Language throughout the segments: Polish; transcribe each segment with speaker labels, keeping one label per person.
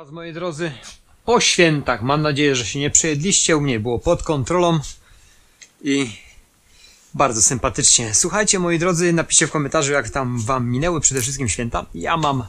Speaker 1: Was, moi drodzy, po świętach. Mam nadzieję, że się nie przejedliście. U mnie było pod kontrolą i bardzo sympatycznie. Słuchajcie, moi drodzy, napiszcie w komentarzu, jak tam Wam minęły przede wszystkim święta. Ja mam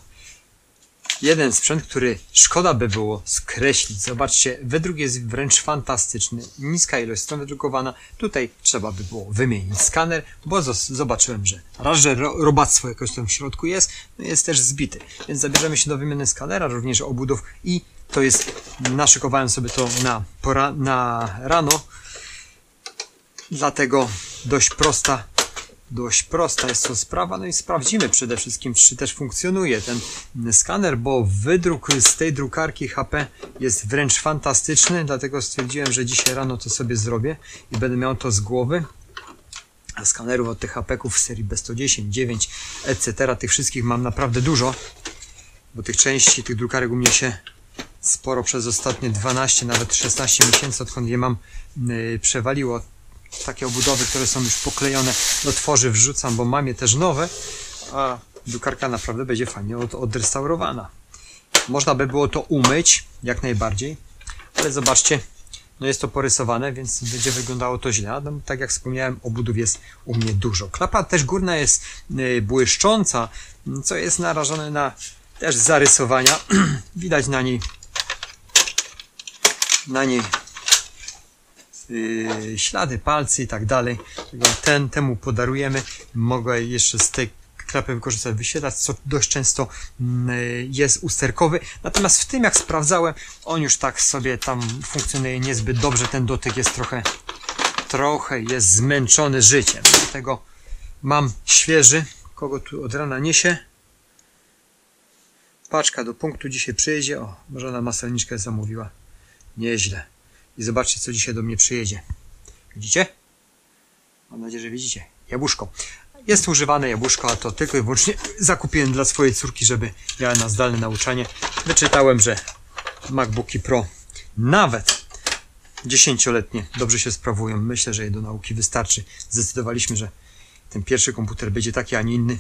Speaker 1: jeden sprzęt, który szkoda by było skreślić. Zobaczcie, wydruk jest wręcz fantastyczny. Niska ilość stron wydrukowana. Tutaj trzeba by było wymienić skaner, bo zobaczyłem, że raz, że ro- robactwo jakoś tam w środku jest, no jest też zbity. Więc zabierzemy się do wymiany skanera, również obudów i to jest, naszykowałem sobie to na, pora, na rano, dlatego dość prosta dość prosta jest to sprawa, no i sprawdzimy przede wszystkim, czy też funkcjonuje ten skaner, bo wydruk z tej drukarki HP jest wręcz fantastyczny, dlatego stwierdziłem, że dzisiaj rano to sobie zrobię i będę miał to z głowy. A skanerów od tych HP-ków serii B110, 9, etc. Tych wszystkich mam naprawdę dużo, bo tych części, tych drukarek u mnie się sporo przez ostatnie 12, nawet 16 miesięcy, odkąd je mam, yy, przewaliło takie obudowy, które są już poklejone do tworzy wrzucam, bo mam je też nowe, a drukarka naprawdę będzie fajnie od, odrestaurowana. Można by było to umyć, jak najbardziej, ale zobaczcie, no jest to porysowane, więc będzie wyglądało to źle. No, tak jak wspomniałem, obudów jest u mnie dużo. Klapa też górna jest y, błyszcząca, co jest narażone na też zarysowania. Widać na niej na niej yy, ślady, palcy i tak dalej. Ten temu podarujemy. Mogę jeszcze z tej klapy wykorzystać wyświetlacz, co dość często mm, jest usterkowy. Natomiast w tym, jak sprawdzałem, on już tak sobie tam funkcjonuje niezbyt dobrze. Ten dotyk jest trochę, trochę jest zmęczony życiem. Dlatego mam świeży. Kogo tu od rana niesie? Paczka do punktu dzisiaj przyjedzie. O, żona maselniczkę zamówiła. Nieźle. I zobaczcie, co dzisiaj do mnie przyjedzie. Widzicie? Mam nadzieję, że widzicie. Jabłuszko. Jest używane jabłuszko, a to tylko i wyłącznie zakupiłem dla swojej córki, żeby miała na zdalne nauczanie. Wyczytałem, że MacBooki Pro nawet dziesięcioletnie dobrze się sprawują. Myślę, że je do nauki wystarczy. Zdecydowaliśmy, że ten pierwszy komputer będzie taki, a nie inny.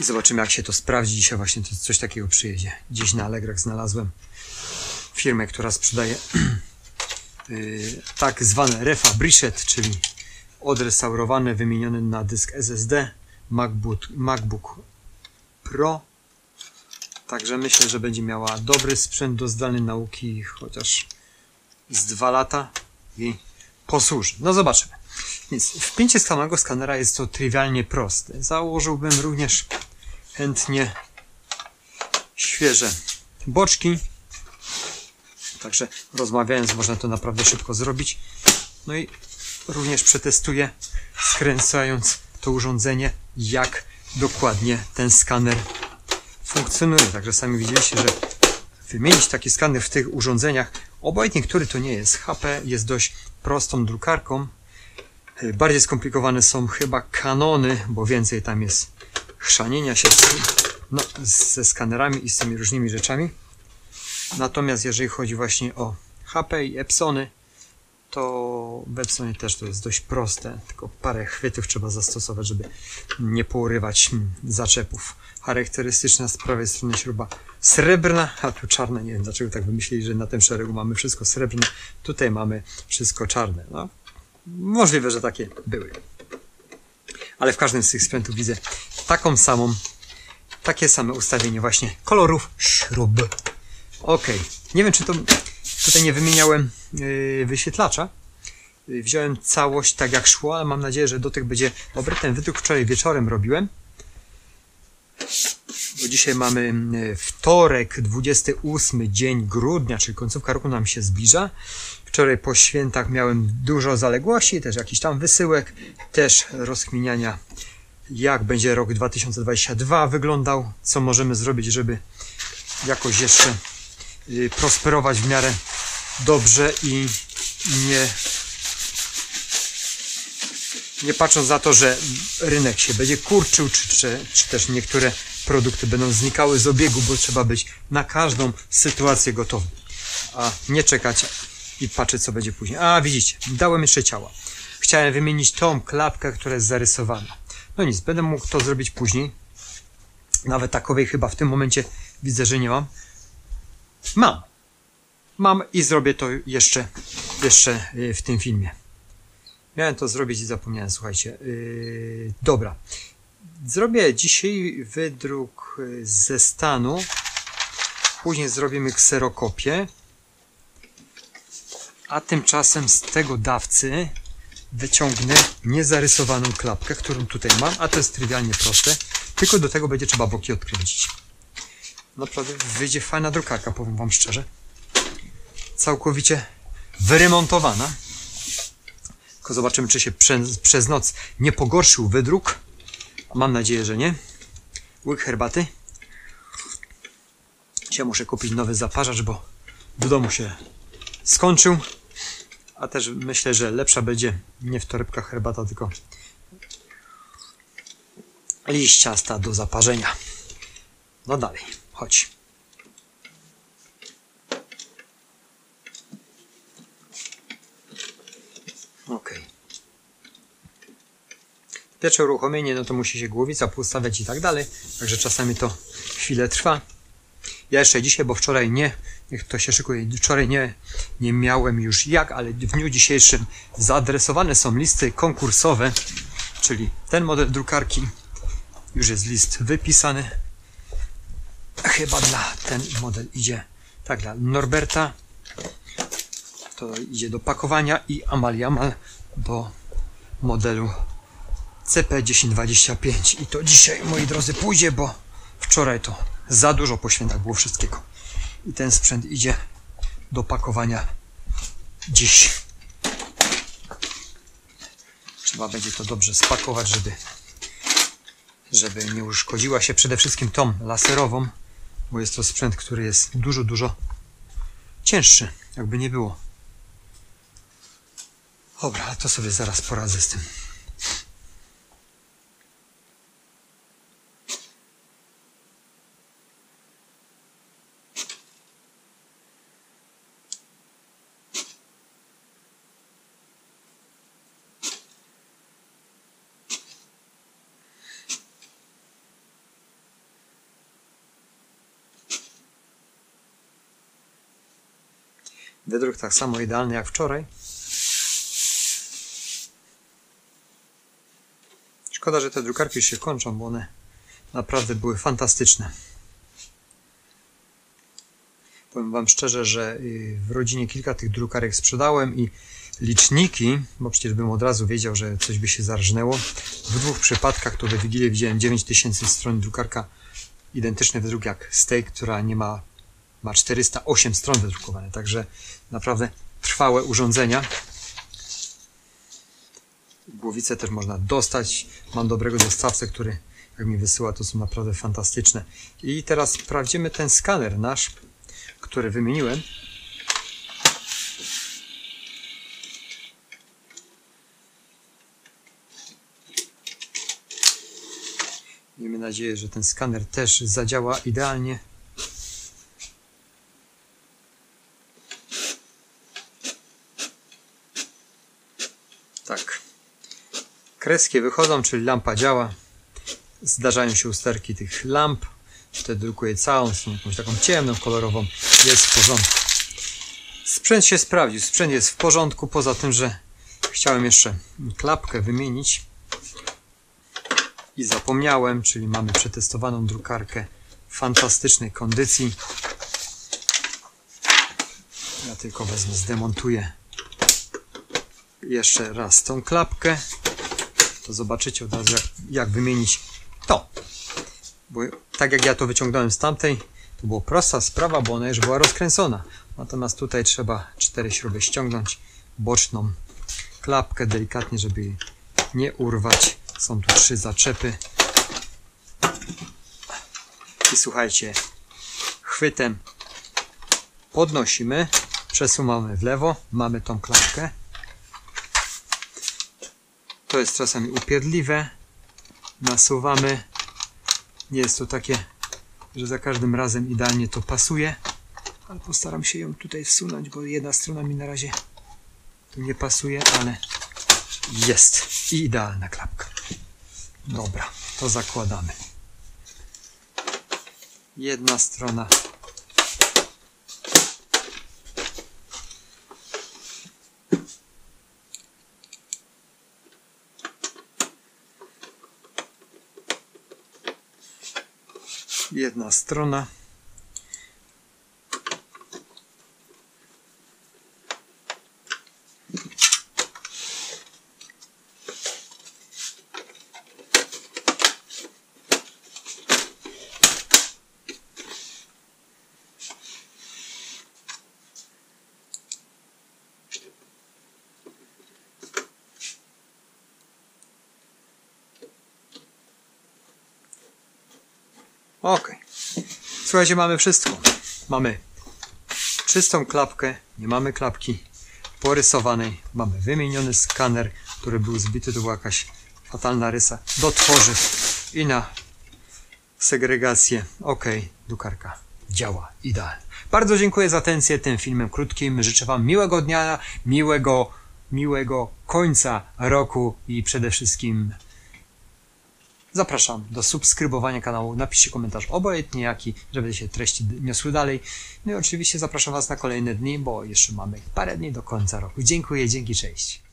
Speaker 1: Zobaczymy, jak się to sprawdzi. Dzisiaj właśnie coś takiego przyjedzie. Gdzieś na Allegrach znalazłem firmę, która sprzedaje yy, tak zwane refabrichet, czyli odrestaurowany, wymieniony na dysk SSD MacBook, MacBook Pro. Także myślę, że będzie miała dobry sprzęt do zdalnej nauki, chociaż z dwa lata i posłuży. No zobaczymy. Więc wpięcie samego skanera jest to trywialnie proste. Założyłbym również chętnie świeże boczki. Także rozmawiając można to naprawdę szybko zrobić. No i również przetestuję skręcając to urządzenie jak dokładnie ten skaner funkcjonuje. Także sami widzieliście, że wymienić taki skaner w tych urządzeniach, obojętnie który to nie jest, HP jest dość prostą drukarką. Bardziej skomplikowane są chyba kanony, bo więcej tam jest chrzanienia się no, ze skanerami i z tymi różnymi rzeczami. Natomiast jeżeli chodzi właśnie o HP i Epsony, to w Epsonie też to jest dość proste, tylko parę chwytów trzeba zastosować, żeby nie pourywać zaczepów. Charakterystyczna z prawej strony śruba srebrna, a tu czarna. Nie wiem dlaczego tak wymyślili, że na tym szeregu mamy wszystko srebrne, tutaj mamy wszystko czarne. No, możliwe, że takie były. Ale w każdym z tych sprzętów widzę taką samą, takie same ustawienie właśnie kolorów śrub. Ok, nie wiem czy to tutaj nie wymieniałem yy, wyświetlacza. Yy, wziąłem całość tak jak szło, ale mam nadzieję, że dotyk będzie dobry. Ten wydruk wczoraj wieczorem robiłem. Bo dzisiaj mamy yy, wtorek, 28 dzień grudnia, czyli końcówka roku nam się zbliża. Wczoraj po świętach miałem dużo zaległości, też jakiś tam wysyłek, też rozkminiania jak będzie rok 2022 wyglądał, co możemy zrobić, żeby jakoś jeszcze prosperować w miarę dobrze i nie nie patrząc na to, że rynek się będzie kurczył, czy, czy, czy też niektóre produkty będą znikały z obiegu, bo trzeba być na każdą sytuację gotowy, a nie czekać i patrzeć, co będzie później. A, widzicie, dałem jeszcze ciała. Chciałem wymienić tą klapkę, która jest zarysowana. No nic, będę mógł to zrobić później. Nawet takowej chyba w tym momencie widzę, że nie mam. Mam. Mam i zrobię to jeszcze, jeszcze y, w tym filmie. Miałem to zrobić i zapomniałem, słuchajcie. Yy, dobra. Zrobię dzisiaj wydruk y, ze stanu. Później zrobimy kserokopię. A tymczasem z tego dawcy wyciągnę niezarysowaną klapkę, którą tutaj mam, a to jest trywialnie proste. Tylko do tego będzie trzeba boki odkręcić. Naprawdę wyjdzie fajna drukarka, powiem Wam szczerze. Całkowicie wyremontowana. Tylko zobaczymy, czy się przez, przez noc nie pogorszył wydruk. Mam nadzieję, że nie. Łyk herbaty. Dzisiaj muszę kupić nowy zaparzacz, bo w domu się skończył. A też myślę, że lepsza będzie nie w torebkach herbata, tylko liściasta do zaparzenia. No dalej, chodź. Ok. Pierwsze uruchomienie, no to musi się głowica poustawiać i tak dalej, także czasami to chwilę trwa. Ja jeszcze dzisiaj, bo wczoraj nie, niech to się szykuje, wczoraj nie, nie miałem już jak, ale w dniu dzisiejszym zaadresowane są listy konkursowe, czyli ten model drukarki, już jest list wypisany. Chyba dla ten model idzie, tak, dla Norberta, to idzie do pakowania i Amaliamal do modelu CP1025 i to dzisiaj, moi drodzy, pójdzie, bo wczoraj to za dużo po świętach było wszystkiego. I ten sprzęt idzie do pakowania dziś. Trzeba będzie to dobrze spakować, żeby, żeby nie uszkodziła się przede wszystkim tą laserową, bo jest to sprzęt, który jest dużo, dużo cięższy, jakby nie było. Dobra, to sobie zaraz poradzę z tym. Wydruk tak samo idealny jak wczoraj. Szkoda, że te drukarki się kończą, bo one naprawdę były fantastyczne. Powiem Wam szczerze, że y, w rodzinie kilka tych drukarek sprzedałem i liczniki, bo przecież bym od razu wiedział, że coś by się zarżnęło. W dwóch przypadkach to we Wigilię widziałem 9000 stron drukarka, identyczny wydruk jak Steak, która nie ma, ma 408 stron wydrukowane, także naprawdę trwałe urządzenia. Głowice też można dostać. Mam dobrego dostawcę, który jak mi wysyła, to są naprawdę fantastyczne. I teraz sprawdzimy ten skaner nasz, który wymieniłem. Miejmy nadzieję, że ten skaner też zadziała idealnie. Tak. Kreski wychodzą, czyli lampa działa. Zdarzają się usterki tych lamp. Wtedy drukuje całą, jakąś taką ciemną, kolorową. Jest w porządku. Sprzęt się sprawdził. Sprzęt jest w porządku, poza tym, że chciałem jeszcze klapkę wymienić. I zapomniałem, czyli mamy przetestowaną drukarkę w fantastycznej kondycji. Ja tylko wezmę, zdemontuję jeszcze raz tą klapkę, to zobaczycie od razu jak, jak wymienić to. Bo tak jak ja to wyciągnąłem z tamtej, to była prosta sprawa, bo ona już była rozkręcona. Natomiast tutaj trzeba cztery śruby ściągnąć, boczną klapkę delikatnie, żeby jej nie urwać. Są tu trzy zaczepy. I słuchajcie, chwytem podnosimy, przesuwamy w lewo, mamy tą klapkę. To jest czasami upierdliwe. Nasuwamy. Nie jest to takie, że za każdym razem idealnie to pasuje. Ale postaram się ją tutaj wsunąć, bo jedna strona mi na razie tu nie pasuje, ale jest. I idealna klapka. Dobra, to zakładamy. Jedna strona. Jedna strona. Ok. Słuchajcie, mamy wszystko. Mamy czystą klapkę, nie mamy klapki porysowanej, mamy wymieniony skaner, który był zbity, to była jakaś fatalna rysa, do tworzyw i na segregację. Ok, drukarka działa idealnie. Bardzo dziękuję za atencję tym filmem krótkim. Życzę Wam miłego dnia, miłego, miłego końca roku i przede wszystkim Zapraszam do subskrybowania kanału, napiszcie komentarz obojętnie jaki, żeby się treści niosły dalej. No i oczywiście zapraszam Was na kolejne dni, bo jeszcze mamy parę dni do końca roku. Dziękuję, dzięki, cześć.